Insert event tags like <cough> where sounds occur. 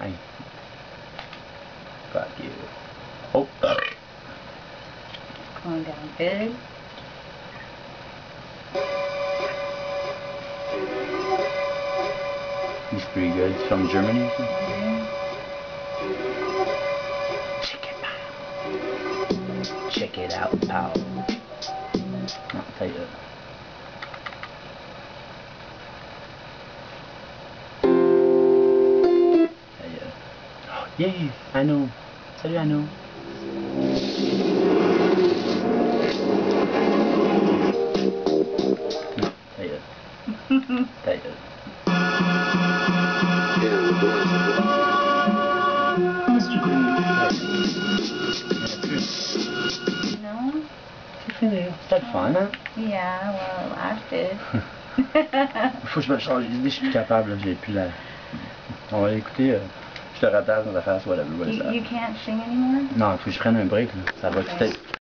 Hey. Fuck you. Oh. Going down good. He's pretty good. He's from Germany something? Mhm. Check it out. Check it out, pal. I'll tell you. Yeah, I know. Salut, I. Non, you. Tell you. Mr. Green. No? C'est fini. C'était le fun, hein? Yeah, well, it lasted. <laughs> Faut que je me change d'idée, je suis plus capable, j'ai plus la... On va l'écouter, euh, je te rattrape dans la face, whatever, you, whatever. you can't sing anymore? Non, il faut que je prenne un break, là. Ça va Ok. peut-être